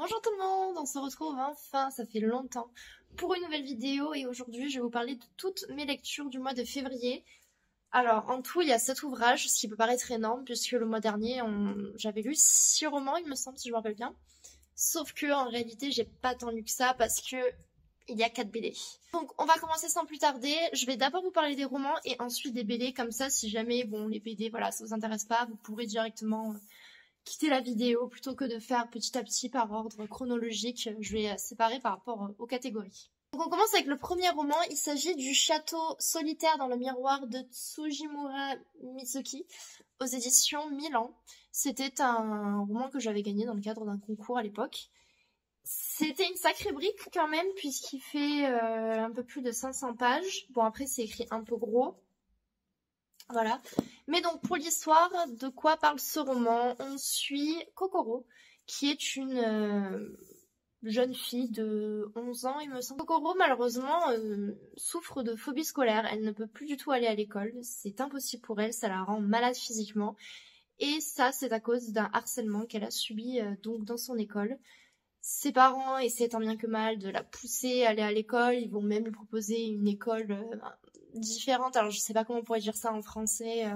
Bonjour tout le monde, on se retrouve enfin, ça fait longtemps, pour une nouvelle vidéo et aujourd'hui je vais vous parler de toutes mes lectures du mois de février. Alors en tout il y a 7 ouvrages, ce qui peut paraître énorme puisque le mois dernier j'avais lu 6 romans il me semble si je me rappelle bien. Sauf que en réalité j'ai pas tant lu que ça parce que il y a 4 BD. Donc on va commencer sans plus tarder, je vais d'abord vous parler des romans et ensuite des BD comme ça si jamais bon les BD voilà ça vous intéresse pas vous pourrez directement quitter la vidéo plutôt que de faire petit à petit par ordre chronologique. Je vais séparer par rapport aux catégories. Donc on commence avec le premier roman. Il s'agit du Château solitaire dans le miroir de Tsujimura Mitsuki aux éditions Milan. C'était un roman que j'avais gagné dans le cadre d'un concours à l'époque. C'était une sacrée brique quand même puisqu'il fait euh, un peu plus de 500 pages. Bon après c'est écrit un peu gros. Voilà. Mais donc pour l'histoire, de quoi parle ce roman? On suit Kokoro, qui est une euh, jeune fille de 11 ans, il me semble. Kokoro, malheureusement, euh, souffre de phobie scolaire. Elle ne peut plus du tout aller à l'école. C'est impossible pour elle, ça la rend malade physiquement. Et ça, c'est à cause d'un harcèlement qu'elle a subi euh, donc dans son école. Ses parents essaient tant bien que mal de la pousser à aller à l'école. Ils vont même lui proposer une école différente. Alors je sais pas comment on pourrait dire ça en français. Euh,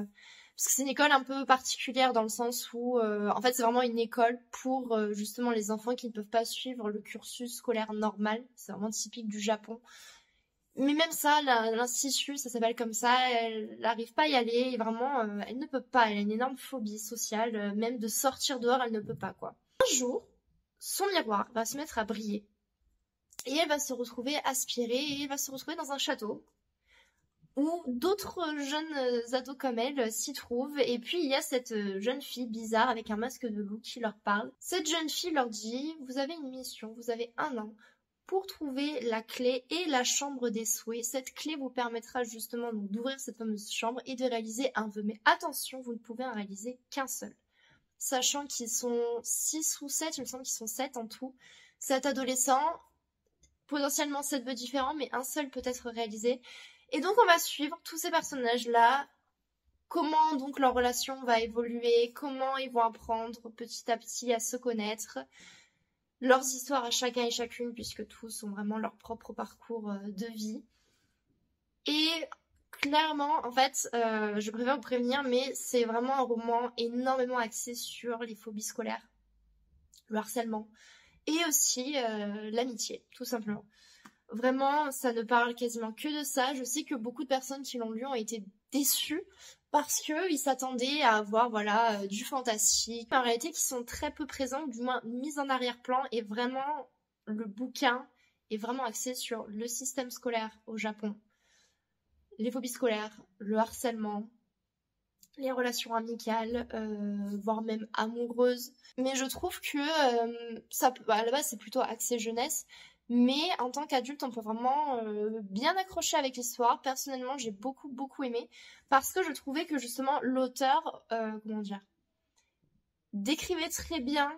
parce que c'est une école un peu particulière dans le sens où, euh, en fait, c'est vraiment une école pour euh, justement les enfants qui ne peuvent pas suivre le cursus scolaire normal. C'est vraiment typique du Japon. Mais même ça, l'institut, ça s'appelle comme ça, elle n'arrive pas à y aller. Vraiment, elle ne peut pas. Elle a une énorme phobie sociale. même de sortir dehors, elle ne peut pas, quoi. Un jour, son miroir va se mettre à briller. Et elle va se retrouver aspirée et elle va se retrouver dans un château où d'autres jeunes euh, ados comme elle s'y trouvent. Et puis il y a cette euh, jeune fille bizarre avec un masque de loup qui leur parle. Cette jeune fille leur dit Vous avez une mission, vous avez un an pour trouver la clé et la chambre des souhaits. Cette clé vous permettra justement d'ouvrir cette fameuse chambre et de réaliser un vœu. Mais attention, vous ne pouvez en réaliser qu'un seul. Sachant qu'ils sont 6 ou 7, il me semble qu'ils sont 7 en tout. Cet adolescent, potentiellement 7 vœux différents, mais un seul peut être réalisé. Et donc on va suivre tous ces personnages-là, comment donc leur relation va évoluer, comment ils vont apprendre petit à petit à se connaître, leurs histoires à chacun et chacune, puisque tous ont vraiment leur propre parcours euh, de vie. Et clairement, en fait, euh, je préfère vous prévenir, mais c'est vraiment un roman énormément axé sur les phobies scolaires, le harcèlement, et aussi euh, l'amitié, tout simplement. Vraiment, ça ne parle quasiment que de ça. Je sais que beaucoup de personnes qui l'ont lu ont été déçues parce qu'ils s'attendaient à avoir voilà euh, du fantastique, en réalité qui sont très peu présents, du moins mis en arrière-plan. Et vraiment, le bouquin est vraiment axé sur le système scolaire au Japon, les phobies scolaires, le harcèlement, les relations amicales, euh, voire même amoureuses. Mais je trouve que euh, ça, à la base, c'est plutôt axé jeunesse. Mais en tant qu'adulte, on peut vraiment euh, bien accrocher avec l'histoire. Personnellement, j'ai beaucoup, beaucoup aimé. Parce que je trouvais que justement, l'auteur, euh, comment dire, décrivait très bien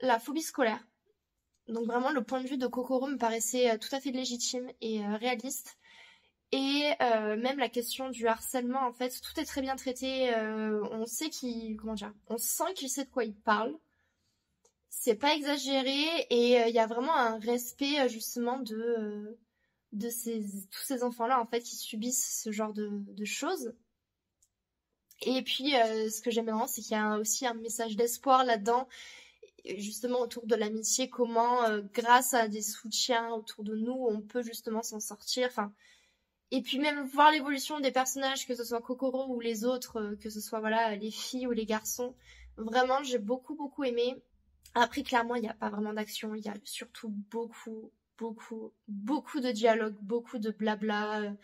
la phobie scolaire. Donc vraiment, le point de vue de Kokoro me paraissait euh, tout à fait légitime et réaliste. Et même la question du harcèlement, en fait, tout est très bien traité. on sait qu'il, comment dire, on sent qu'il sait de quoi il parle c'est pas exagéré et euh, il y a vraiment un respect euh, justement de euh, de ces tous ces enfants là en fait qui subissent ce genre de, de choses. Et puis ce que j'aime vraiment c'est qu'il y a aussi un message d'espoir là-dedans justement autour de l'amitié comment grâce à des soutiens autour de nous on peut justement s'en sortir enfin. Et puis même voir l'évolution des personnages que ce soit Kokoro ou les autres que ce soit voilà les filles ou les garçons vraiment j'ai beaucoup beaucoup aimé après, clairement, il n'y a pas vraiment d'action. Il y a surtout beaucoup, beaucoup, beaucoup de dialogue, beaucoup de blabla.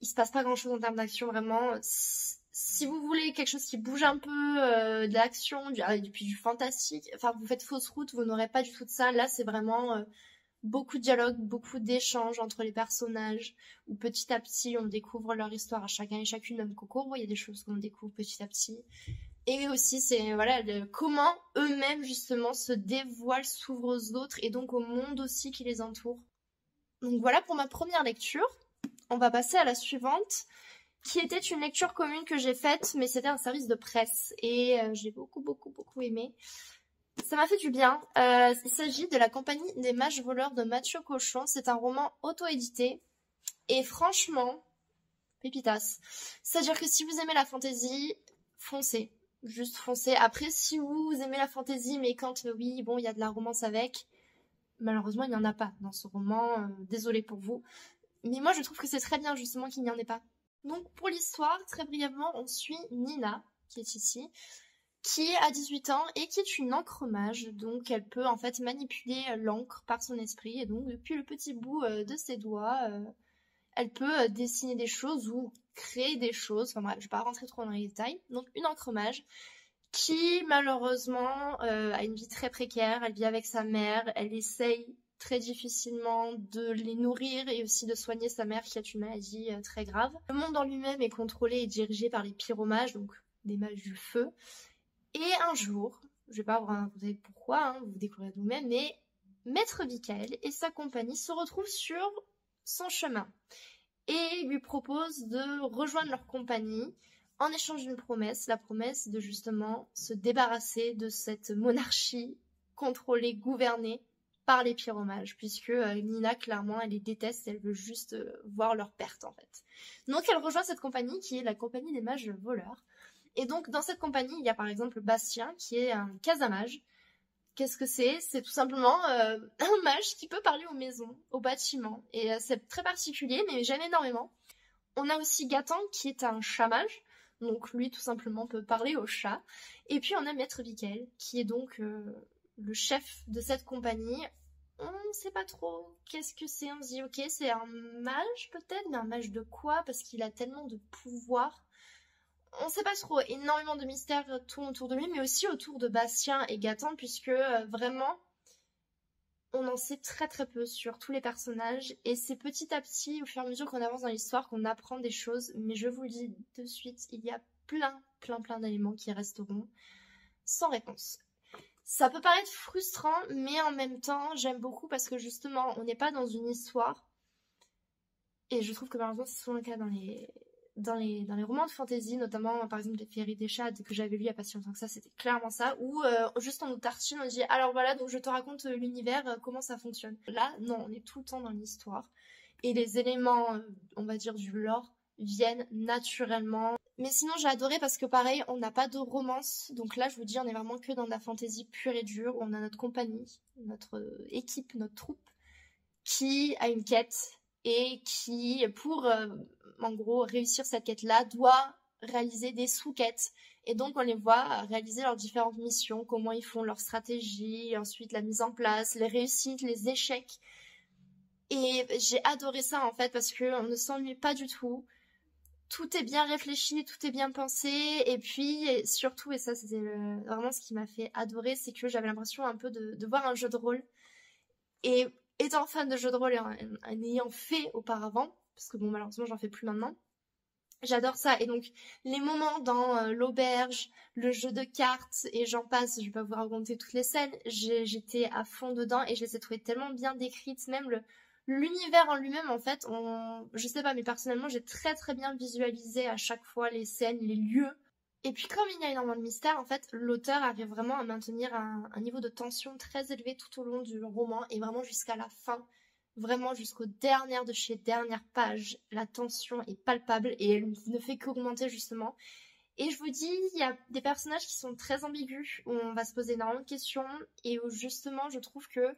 Il se passe pas grand chose en termes d'action, vraiment. Si vous voulez quelque chose qui bouge un peu, euh, de du, ah, du fantastique, enfin, vous faites fausse route, vous n'aurez pas du tout de ça. Là, c'est vraiment euh, beaucoup de dialogue, beaucoup d'échanges entre les personnages, où petit à petit, on découvre leur histoire à chacun et chacune, même Kokoro, il y a des choses qu'on découvre petit à petit. Et aussi, c'est voilà comment eux-mêmes justement se dévoilent, s'ouvrent aux autres et donc au monde aussi qui les entoure. Donc voilà pour ma première lecture. On va passer à la suivante, qui était une lecture commune que j'ai faite, mais c'était un service de presse et euh, j'ai beaucoup beaucoup beaucoup aimé. Ça m'a fait du bien. Euh, il s'agit de la compagnie des mages voleurs de Mathieu Cochon. C'est un roman auto-édité. Et franchement, pépitas. C'est-à-dire que si vous aimez la fantasy, foncez. Juste foncez. Après, si vous aimez la fantasy, mais quand, euh, oui, bon, il y a de la romance avec, malheureusement, il n'y en a pas dans ce roman. Euh, désolé pour vous. Mais moi, je trouve que c'est très bien, justement, qu'il n'y en ait pas. Donc, pour l'histoire, très brièvement, on suit Nina, qui est ici, qui a 18 ans et qui est une encre-mage. Donc, elle peut, en fait, manipuler l'encre par son esprit. Et donc, depuis le petit bout euh, de ses doigts, elle peut dessiner des choses ou créer des choses. Enfin bref, je vais pas rentrer trop dans les détails. Donc une encremage qui malheureusement euh, a une vie très précaire. Elle vit avec sa mère. Elle essaye très difficilement de les nourrir et aussi de soigner sa mère qui a une maladie euh, très grave. Le monde en lui-même est contrôlé et dirigé par les pyromages, donc des mages du feu. Et un jour, je vais pas vous raconter pourquoi, hein, vous découvrez vous-même, mais Maître Michael et sa compagnie se retrouvent sur son chemin et lui propose de rejoindre leur compagnie en échange d'une promesse, la promesse de justement se débarrasser de cette monarchie contrôlée, gouvernée par les pyromages, puisque euh, Nina, clairement, elle les déteste, elle veut juste euh, voir leur perte, en fait. Donc elle rejoint cette compagnie qui est la compagnie des mages voleurs. Et donc dans cette compagnie, il y a par exemple Bastien, qui est un casamage, Qu'est-ce que c'est? C'est tout simplement euh, un mage qui peut parler aux maisons, aux bâtiments. Et euh, c'est très particulier, mais j'aime énormément. On a aussi Gatan qui est un chat mage. Donc lui tout simplement peut parler aux chats. Et puis on a Maître Vikel qui est donc euh, le chef de cette compagnie. On ne sait pas trop qu'est-ce que c'est. On se dit ok c'est un mage peut-être, mais un mage de quoi? Parce qu'il a tellement de pouvoir on sait pas trop, énormément de mystères tournent autour de lui, mais aussi autour de Bastien et Gaëtan, puisque euh, vraiment, on en sait très très peu sur tous les personnages, et c'est petit à petit, au fur et à mesure qu'on avance dans l'histoire, qu'on apprend des choses, mais je vous le dis de suite, il y a plein, plein, plein d'éléments qui resteront sans réponse. Ça peut paraître frustrant, mais en même temps, j'aime beaucoup parce que justement, on n'est pas dans une histoire, et je trouve que malheureusement, c'est souvent le cas dans les, dans les, dans les romans de fantasy, notamment par exemple les Féeries des Chats que j'avais lu il y a pas si longtemps que ça, c'était clairement ça, où euh, juste on nous tartine, on dit alors voilà, donc je te raconte euh, l'univers, euh, comment ça fonctionne. Là, non, on est tout le temps dans l'histoire. Et les éléments, on va dire, du lore viennent naturellement. Mais sinon, j'ai adoré parce que pareil, on n'a pas de romance. Donc là, je vous dis, on est vraiment que dans la fantasy pure et dure. On a notre compagnie, notre équipe, notre troupe qui a une quête et qui, pour en gros réussir cette quête-là, doit réaliser des sous-quêtes. Et donc on les voit réaliser leurs différentes missions, comment ils font leur stratégie, ensuite la mise en place, les réussites, les échecs. Et j'ai adoré ça en fait parce qu'on ne s'ennuie pas du tout. Tout est bien réfléchi, tout est bien pensé. Et puis surtout, et ça c'était vraiment ce qui m'a fait adorer, c'est que j'avais l'impression un peu de, de, voir un jeu de rôle. Et étant fan de jeux de rôle et en, ayant fait auparavant, parce que bon malheureusement j'en fais plus maintenant. J'adore ça et donc les moments dans euh, l'auberge, le jeu de cartes et j'en passe, je vais pas vous raconter toutes les scènes, j'étais à fond dedans et je les ai trouvées tellement bien décrites, même le l'univers en lui-même en fait, on, je sais pas mais personnellement j'ai très très bien visualisé à chaque fois les scènes, les lieux. Et puis comme il y a énormément de mystère, en fait, l'auteur arrive vraiment à maintenir un, niveau de tension très élevé tout au long du roman et vraiment jusqu'à la fin vraiment jusqu'aux dernières de chez dernières pages. La tension est palpable et elle ne fait qu'augmenter justement. Et je vous dis, il y a des personnages qui sont très ambigus, où on va se poser énormément de questions, et où justement je trouve que,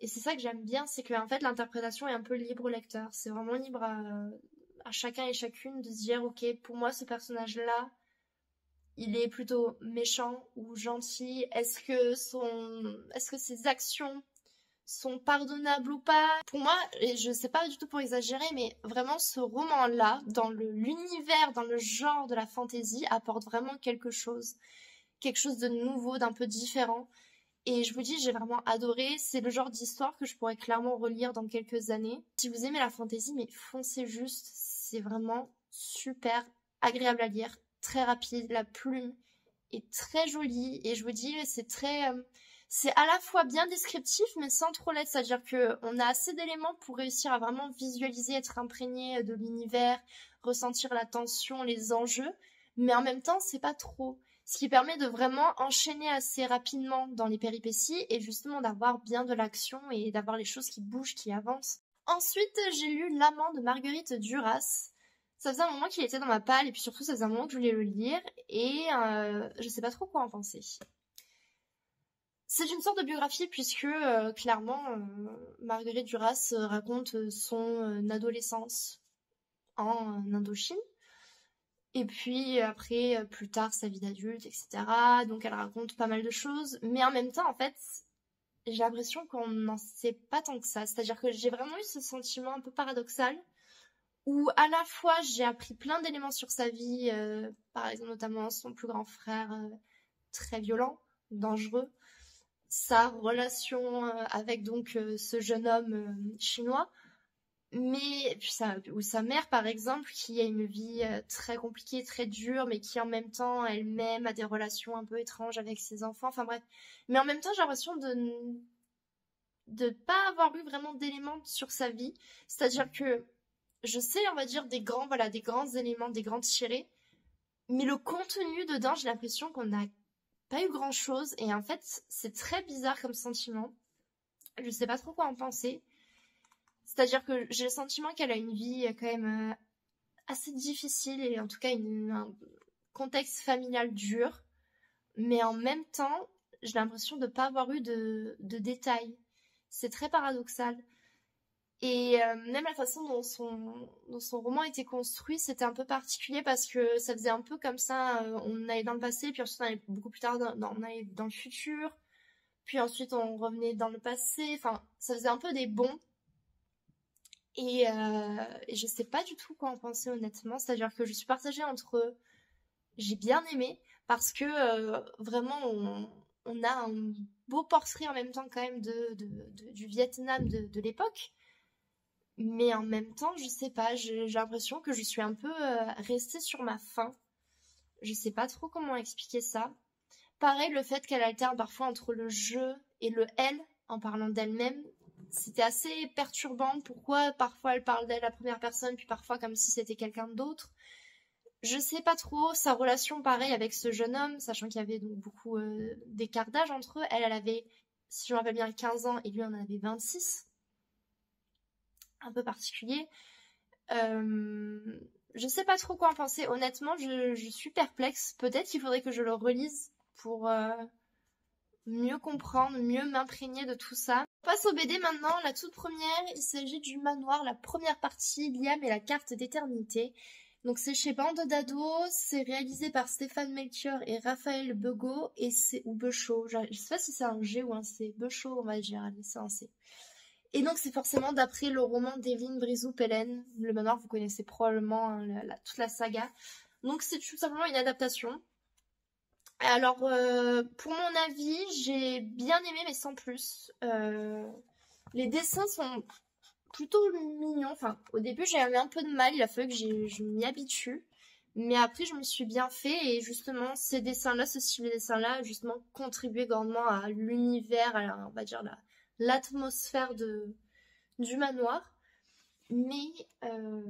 et c'est ça que j'aime bien, c'est que en fait l'interprétation est un peu libre au lecteur. C'est vraiment libre à, à chacun et chacune de se dire, ok, pour moi ce personnage-là, il est plutôt méchant ou gentil Est-ce que son, est-ce que ses actions sont pardonnables ou pas? Pour moi, et je sais pas du tout pour exagérer, mais vraiment ce roman-là, dans l'univers, dans le genre de la fantasy, apporte vraiment quelque chose. Quelque chose de nouveau, d'un peu différent. Et je vous dis, j'ai vraiment adoré. C'est le genre d'histoire que je pourrais clairement relire dans quelques années. Si vous aimez la fantasy, mais foncez juste. C'est vraiment super agréable à lire, très rapide. La plume est très jolie. Et je vous dis, c'est très... Euh, c'est à la fois bien descriptif mais sans trop l'être, c'est-à-dire que on a assez d'éléments pour réussir à vraiment visualiser, être imprégné de l'univers, ressentir la tension, les enjeux, mais en même temps c'est pas trop. ce qui permet de vraiment enchaîner assez rapidement dans les péripéties et justement d'avoir bien de l'action et d'avoir les choses qui bougent, qui avancent. Ensuite, j'ai lu L'amant de Marguerite Duras. Ça faisait un moment qu'il était dans ma palle et puis surtout ça faisait un moment que je voulais le lire et euh, je sais pas trop quoi en penser. C'est une sorte de biographie puisque euh, clairement euh, Marguerite Duras raconte son adolescence en Indochine et puis après, plus tard, sa vie d'adulte, etc. Donc elle raconte pas mal de choses. Mais en même temps, en fait, j'ai l'impression qu'on n'en sait pas tant que ça. C'est-à-dire que j'ai vraiment eu ce sentiment un peu paradoxal où à la fois j'ai appris plein d'éléments sur sa vie, euh, par exemple notamment son plus grand frère euh, très violent, dangereux, sa relation avec donc ce jeune homme chinois, mais puis sa, ou sa mère par exemple qui a une vie euh, très compliquée très dure mais qui en même temps elle-même a des relations un peu étranges avec ses enfants enfin bref. Mais en même temps j'ai l'impression de de pas avoir eu vraiment d'éléments sur sa vie. C'est-à-dire que je sais on va dire des grands voilà des grands éléments des grands tirés mais le contenu dedans j'ai l'impression qu'on n'a pas eu grand chose et en fait c'est très bizarre comme sentiment je sais pas trop quoi en penser c'est-à-dire que j'ai le sentiment qu'elle a une vie euh, quand même euh, assez difficile et en tout cas un contexte familial dur. Mais en même temps, j'ai l'impression de pas avoir eu de, détails. C'est très paradoxal. Et euh, même la façon dont son, roman était construit, c'était un peu particulier parce que ça faisait un peu comme ça, on allait dans le passé, puis ensuite on allait beaucoup plus tard, dans, on allait dans le futur, puis ensuite on revenait dans le passé, enfin ça faisait un peu des bons et, euh, et je sais pas du tout quoi en penser honnêtement. C'est-à-dire que je suis partagée entre j'ai bien aimé parce que euh, vraiment on, a un beau portrait en même temps quand même de, du Vietnam de l'époque. Mais en même temps, je sais pas, j'ai l'impression que je suis un peu euh, restée sur ma faim. Je sais pas trop comment expliquer ça. Pareil, le fait qu'elle alterne parfois entre le je et le elle en parlant d'elle-même, c'était assez perturbant. Pourquoi parfois elle parle d'elle la première personne, puis parfois comme si c'était quelqu'un d'autre? Je sais pas trop sa relation pareil avec ce jeune homme, sachant qu'il y avait donc beaucoup euh, d'écart d'âge entre eux. Elle, elle avait, si je me rappelle bien, 15 ans et lui en avait 26. Un peu particulier. Euh, je sais pas trop quoi en penser. Honnêtement, je, suis perplexe. Peut-être qu'il faudrait que je le relise pour euh, mieux comprendre, mieux m'imprégner de tout ça. On passe au BD maintenant, la toute première, il s'agit du manoir, la première partie, Liam et la carte d'éternité. Donc c'est chez Bande d'Ado, c'est réalisé par Stéphane Melchior et Raphaël Begot, et c'est, ou Bechot, je sais pas si c'est un G ou un C, Bechot on va dire, c'est un C. Et donc c'est forcément d'après le roman d'Evelyne Brizou-Pellen, le manoir vous connaissez probablement hein, toute la saga. Donc c'est tout simplement une adaptation. Alors, euh, pour mon avis, j'ai bien aimé, mais sans plus. Euh, les dessins sont plutôt mignons. Enfin, au début, eu un peu de mal. Il a fallu que je m'y habitue. Mais après, je me suis bien fait. Et justement, ces dessins-là, ce style de dessin-là, justement, grandement à l'univers, à, on va dire, l'atmosphère de, du manoir. Mais euh,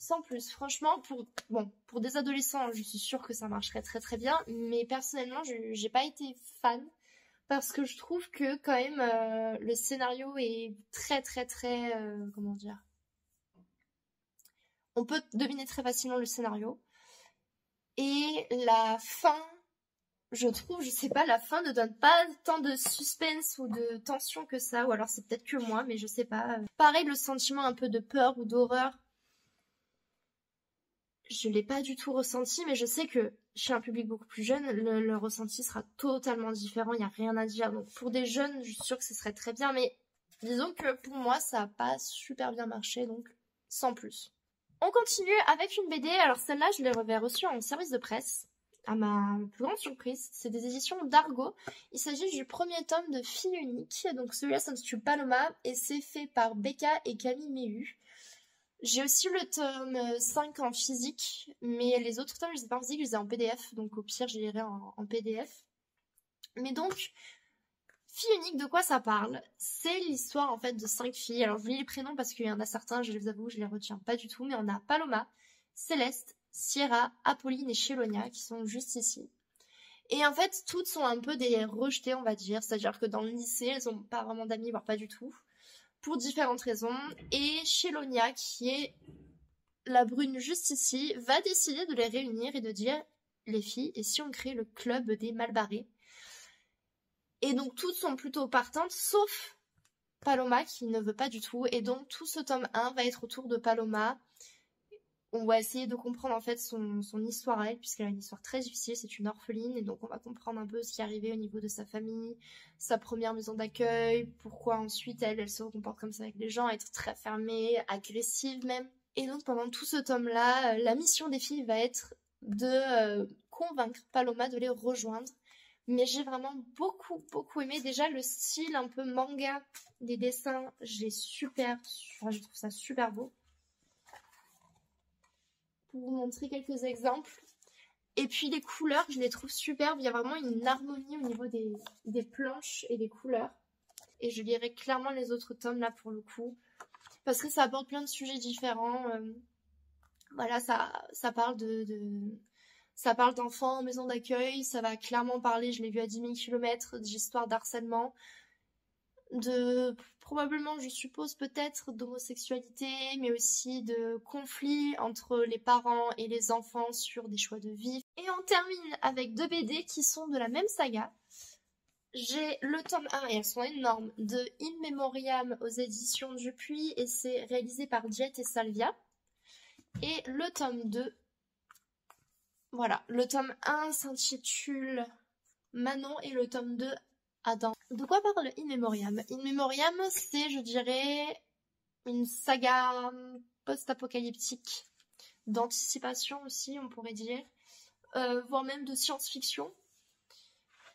sans plus. Franchement, pour, bon, pour des adolescents, je suis sûre que ça marcherait très très bien, mais personnellement, je j'ai pas été fan parce que je trouve que quand même euh, le scénario est très très très euh, comment dire? On peut deviner très facilement le scénario et la fin je trouve je sais pas la fin ne donne pas tant de suspense ou de tension que ça ou alors c'est peut-être que moi mais je sais pas pareil le sentiment un peu de peur ou d'horreur je l'ai pas du tout ressenti, mais je sais que chez un public beaucoup plus jeune, le, ressenti sera totalement différent. Il n'y a rien à dire. Donc pour des jeunes, je suis sûre que ce serait très bien, mais disons que pour moi, ça n'a pas super bien marché, donc sans plus. On continue avec une BD. Alors celle-là, je l'ai reçue en service de presse. À ma plus grande surprise, c'est des éditions d'Argo. Il s'agit du premier tome de Fille unique. Donc celui-là s'intitule Paloma et c'est fait par Becca et Camille Méhu. J'ai aussi le tome 5 en physique, mais les autres tomes, je les ai pas en physique, je les ai en PDF, donc au pire, je les lirai en, PDF. Mais donc, Fille unique, de quoi ça parle? C'est l'histoire en fait de cinq filles. Alors je lis les prénoms parce qu'il y en a certains, je vous avoue, je les retiens pas du tout, mais on a Paloma, Céleste, Sierra, Apolline et Chelonia qui sont juste ici. Et en fait, toutes sont un peu des rejetées, on va dire. C'est-à-dire que dans le lycée, elles ont pas vraiment d'amis, voire pas du tout. Pour différentes raisons. Et Shelonia, qui est la brune juste ici, va décider de les réunir et de dire les filles, et si on crée le club des malbarrés? Et donc toutes sont plutôt partantes, sauf Paloma qui ne veut pas du tout. Et donc tout ce tome 1 va être autour de Paloma. On va essayer de comprendre en fait son, histoire à elle, puisqu'elle a une histoire très difficile, c'est une orpheline, et donc on va comprendre un peu ce qui est arrivé au niveau de sa famille, sa première maison d'accueil, pourquoi ensuite elle, elle se comporte comme ça avec les gens, être très fermée, agressive même. Et donc pendant tout ce tome-là, la mission des filles va être de euh, convaincre Paloma de les rejoindre. Mais j'ai vraiment beaucoup, beaucoup aimé. Déjà, le style un peu manga des dessins, j'ai super, je trouve ça super beau. Pour vous montrer quelques exemples. Et puis les couleurs, je les trouve superbes. Il y a vraiment une harmonie au niveau des, des planches et des couleurs. Et je lirai clairement les autres tomes là pour le coup. Parce que ça apporte plein de sujets différents. Euh, voilà, ça, ça parle de, ça parle d'enfants en maison d'accueil, ça va clairement parler, je l'ai vu à 10 000 km, d'histoire d'harcèlement, de probablement, je suppose, peut-être d'homosexualité, mais aussi de conflits entre les parents et les enfants sur des choix de vie. Et on termine avec deux BD qui sont de la même saga. J'ai le tome 1, et elles sont énormes, de In Memoriam aux éditions Dupuis, et c'est réalisé par Jet et Salvia. Et le tome 2, voilà, le tome 1 s'intitule Manon et le tome 2 De quoi parle In Memoriam? In Memoriam, c'est, je dirais, une saga post-apocalyptique, d'anticipation aussi, on pourrait dire, euh, voire même de science-fiction.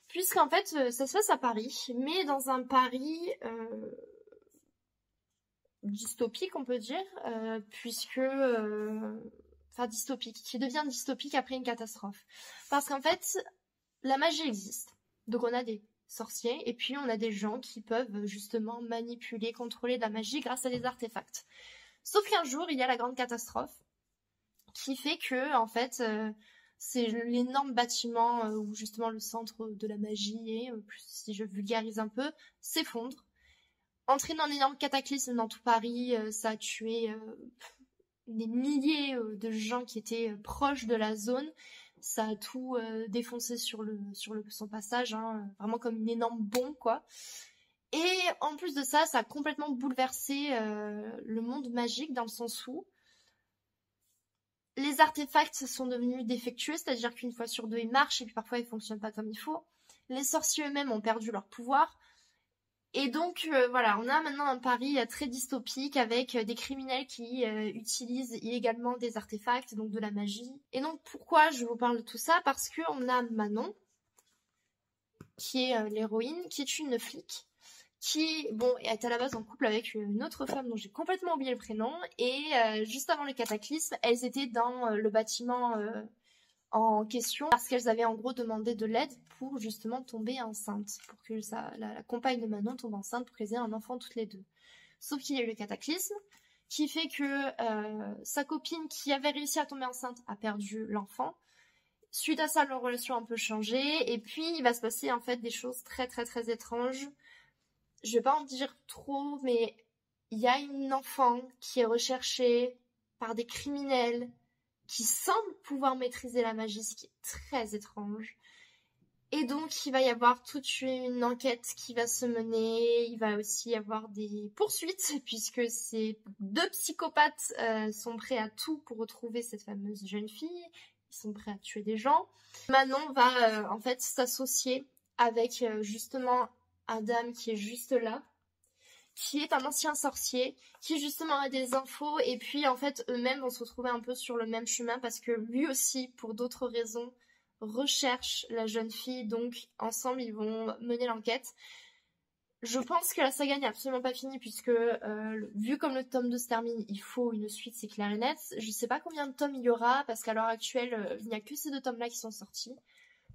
Puisqu'en fait, euh, ça se passe à Paris, mais dans un Paris euh, dystopique, on peut dire, puisque... Enfin, dystopique, qui devient dystopique après une catastrophe. Parce qu'en fait, la magie existe. Donc on a des sorciers, et puis on a des gens qui peuvent justement manipuler, contrôler la magie grâce à des artefacts. Sauf qu'un jour, il y a la grande catastrophe, qui fait que, en fait, euh, c'est l'énorme bâtiment où justement le centre de la magie est, si je vulgarise un peu, s'effondre entraîne un énorme cataclysme dans tout Paris. Euh, ça a tué euh, des milliers euh, de gens qui étaient proches de la zone. Ça a tout défoncé sur son passage, hein, vraiment comme une énorme bombe. Et en plus de ça, ça a complètement bouleversé le monde magique dans le sens où les artefacts sont devenus défectueux, c'est-à-dire qu'une fois sur deux ils marchent et puis parfois ils fonctionnent pas comme il faut. Les sorciers eux-mêmes ont perdu leur pouvoir. Et donc euh, voilà, on a maintenant un Paris euh, très dystopique avec euh, des criminels qui utilisent illégalement des artefacts, donc de la magie. Et donc pourquoi je vous parle de tout ça? Parce qu'on a Manon, qui est l'héroïne, qui est une flic, qui bon est à la base en couple avec une autre femme dont j'ai complètement oublié le prénom. Et juste avant le cataclysme, elles étaient dans le bâtiment en question parce qu'elles avaient en gros demandé de l'aide pour justement tomber enceinte, pour que la, compagne de Manon tombe enceinte pour qu'elles aient un enfant toutes les deux. Sauf qu'il y a eu le cataclysme qui fait que euh, sa copine qui avait réussi à tomber enceinte a perdu l'enfant. Suite à ça, leur relation a un peu changé et puis il va se passer en fait des choses très très très étranges. Je vais pas en dire trop, mais il y a une enfant qui est recherchée par des criminels qui semble pouvoir maîtriser la magie, ce qui est très étrange. Et donc, il va y avoir toute une enquête qui va se mener. Il va aussi y avoir des poursuites, puisque ces deux psychopathes euh, sont prêts à tout pour retrouver cette fameuse jeune fille. Ils sont prêts à tuer des gens. Manon va euh, en fait s'associer avec euh, justement Adam qui est juste là, qui est un ancien sorcier, qui justement a des infos, et puis en fait eux-mêmes vont se retrouver un peu sur le même chemin parce que lui aussi, pour d'autres raisons, recherche la jeune fille, donc ensemble ils vont mener l'enquête. Je pense que la saga n'est absolument pas finie puisque euh, vu comme le tome 2 se termine, il faut une suite, c'est clair et net. Je sais pas combien de tomes il y aura parce qu'à l'heure actuelle, euh, il n'y a que ces deux tomes-là qui sont sortis.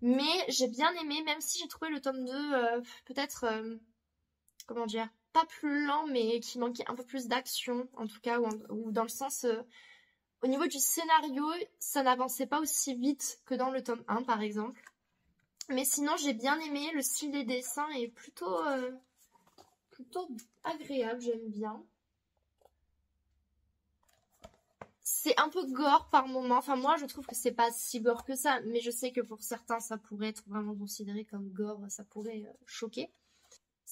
Mais j'ai bien aimé, même si j'ai trouvé le tome 2 euh, peut-être, comment dire, pas plus lent, mais qui manquait un peu plus d'action, en tout cas, ou, dans le sens... Euh, au niveau du scénario, ça n'avançait pas aussi vite que dans le tome 1, par exemple. Mais sinon, j'ai bien aimé. Le style des dessins est plutôt, euh, plutôt agréable. J'aime bien. C'est un peu gore par moment. Enfin, moi, je trouve que c'est pas si gore que ça. Mais je sais que pour certains, ça pourrait être vraiment considéré comme gore. Ça pourrait euh, choquer.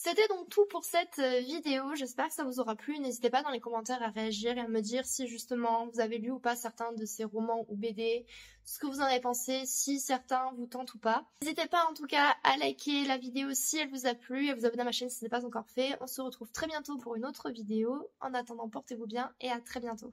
C'était donc tout pour cette euh, vidéo, j'espère que ça vous aura plu. N'hésitez pas dans les commentaires à réagir et à me dire si justement vous avez lu ou pas certains de ces romans ou BD, ce que vous en avez pensé, si certains vous tentent ou pas. N'hésitez pas en tout cas à liker la vidéo si elle vous a plu et à vous abonner à ma chaîne si ce n'est pas encore fait. On se retrouve très bientôt pour une autre vidéo. En attendant, portez-vous bien et à très bientôt.